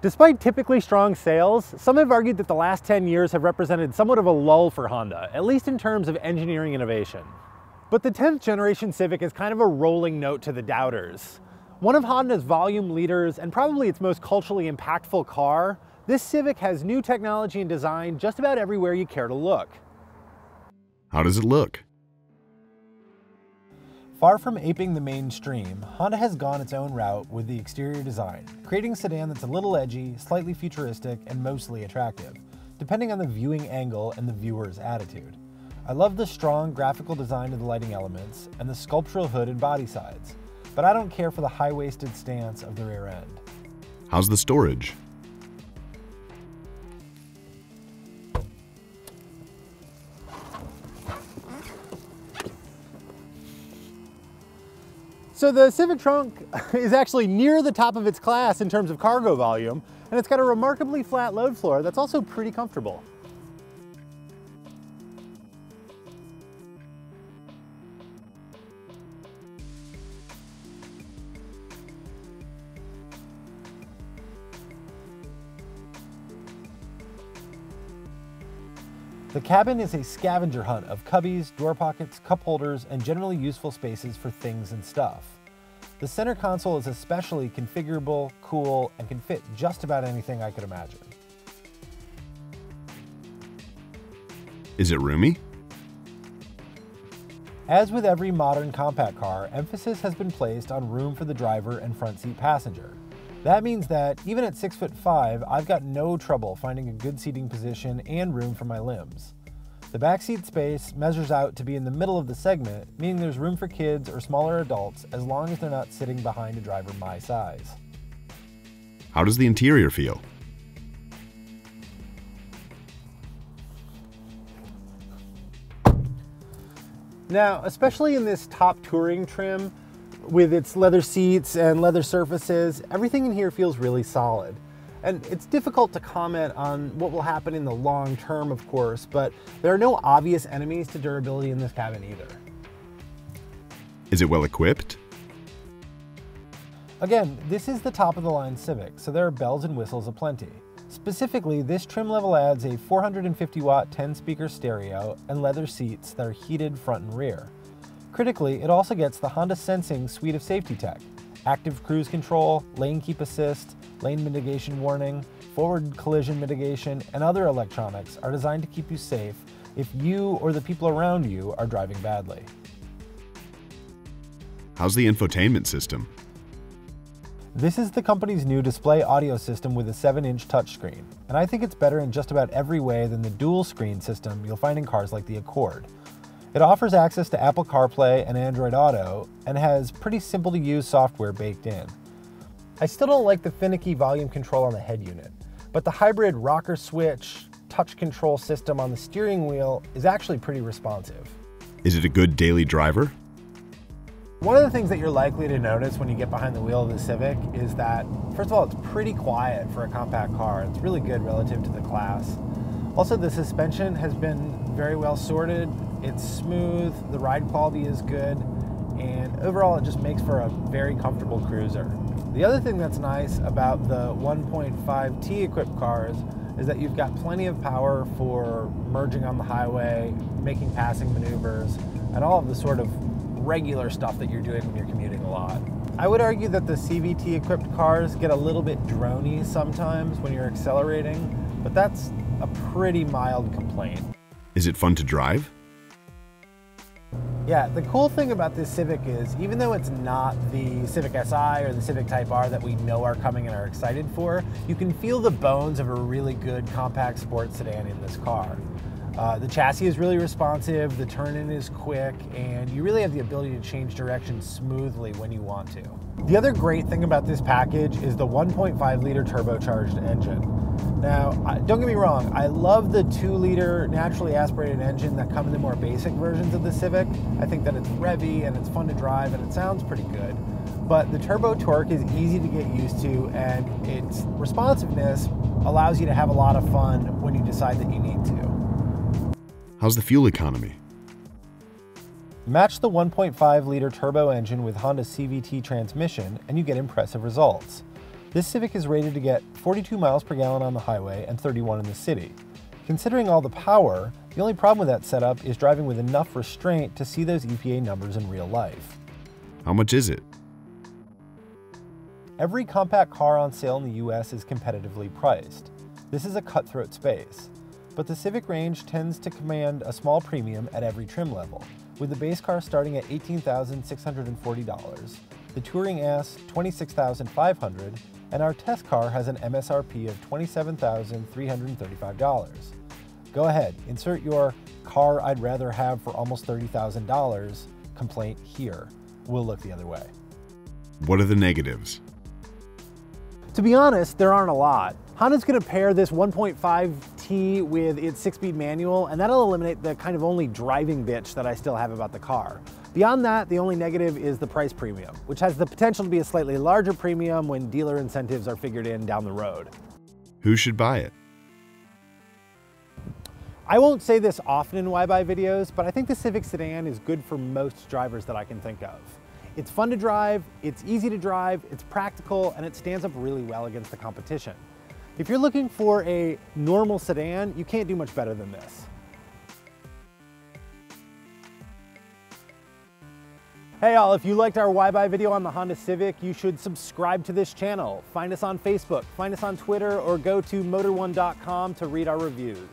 Despite typically strong sales, some have argued that the last 10 years have represented somewhat of a lull for Honda, at least in terms of engineering innovation. But the 10th generation Civic is kind of a rolling note to the doubters. One of Honda's volume leaders and probably its most culturally impactful car, this Civic has new technology and design just about everywhere you care to look. How does it look? Far from aping the mainstream, Honda has gone its own route with the exterior design, creating a sedan that's a little edgy, slightly futuristic, and mostly attractive, depending on the viewing angle and the viewer's attitude. I love the strong graphical design of the lighting elements and the sculptural hood and body sides, but I don't care for the high-waisted stance of the rear end. How's the storage? So the Civic trunk is actually near the top of its class in terms of cargo volume, and it's got a remarkably flat load floor that's also pretty comfortable. The cabin is a scavenger hunt of cubbies, door pockets, cup holders, and generally useful spaces for things and stuff. The center console is especially configurable, cool, and can fit just about anything I could imagine. Is it roomy? As with every modern compact car, emphasis has been placed on room for the driver and front seat passenger. That means that even at 6 foot 5, I've got no trouble finding a good seating position and room for my limbs. The backseat space measures out to be in the middle of the segment, meaning there's room for kids or smaller adults as long as they're not sitting behind a driver my size. How does the interior feel? Now, especially in this top touring trim, with its leather seats and leather surfaces, everything in here feels really solid. And it's difficult to comment on what will happen in the long term, of course, but there are no obvious enemies to durability in this cabin either. Is it well equipped? Again, this is the top of the line Civic, so there are bells and whistles aplenty. Specifically, this trim level adds a 450 watt 10 speaker stereo and leather seats that are heated front and rear. Critically, it also gets the Honda Sensing suite of safety tech, active cruise control, lane keep assist, lane mitigation warning, forward collision mitigation, and other electronics are designed to keep you safe if you or the people around you are driving badly. How's the infotainment system? This is the company's new display audio system with a 7-inch touchscreen, and I think it's better in just about every way than the dual screen system you'll find in cars like the Accord. It offers access to Apple CarPlay and Android Auto and has pretty simple to use software baked in. I still don't like the finicky volume control on the head unit, but the hybrid rocker switch touch control system on the steering wheel is actually pretty responsive. Is it a good daily driver? One of the things that you're likely to notice when you get behind the wheel of the Civic is that, first of all, it's pretty quiet for a compact car. It's really good relative to the class. Also, the suspension has been very well sorted. It's smooth, the ride quality is good, and overall it just makes for a very comfortable cruiser. The other thing that's nice about the 1.5T equipped cars is that you've got plenty of power for merging on the highway, making passing maneuvers, and all of the sort of regular stuff that you're doing when you're commuting a lot. I would argue that the CVT equipped cars get a little bit drony sometimes when you're accelerating, but that's a pretty mild complaint. Is it fun to drive? Yeah, the cool thing about this Civic is even though it's not the Civic Si or the Civic Type R that we know are coming and are excited for, you can feel the bones of a really good compact sports sedan in this car. Uh, the chassis is really responsive, the turn-in is quick, and you really have the ability to change direction smoothly when you want to. The other great thing about this package is the 1.5 liter turbocharged engine. Now, don't get me wrong, I love the 2 liter naturally aspirated engine that come in the more basic versions of the Civic. I think that it's revvy and it's fun to drive and it sounds pretty good. But the turbo torque is easy to get used to and its responsiveness allows you to have a lot of fun when you decide that you need to. How's the fuel economy? Match the 1.5 liter turbo engine with Honda CVT transmission and you get impressive results. This Civic is rated to get 42 miles per gallon on the highway and 31 in the city. Considering all the power, the only problem with that setup is driving with enough restraint to see those EPA numbers in real life. How much is it? Every compact car on sale in the US is competitively priced. This is a cutthroat space. But the Civic range tends to command a small premium at every trim level, with the base car starting at $18,640, the Touring S 26,500, and our test car has an MSRP of $27,335. Go ahead, insert your car I'd rather have for almost $30,000 complaint here. We'll look the other way. What are the negatives? To be honest, there aren't a lot. Honda's gonna pair this 1.5T with its six-speed manual, and that'll eliminate the kind of only driving bitch that I still have about the car. Beyond that, the only negative is the price premium, which has the potential to be a slightly larger premium when dealer incentives are figured in down the road. Who should buy it? I won't say this often in Why Buy videos, but I think the Civic sedan is good for most drivers that I can think of. It's fun to drive, it's easy to drive, it's practical, and it stands up really well against the competition. If you're looking for a normal sedan, you can't do much better than this. Hey all, if you liked our Why Buy video on the Honda Civic, you should subscribe to this channel. Find us on Facebook, find us on Twitter, or go to motor1.com to read our reviews.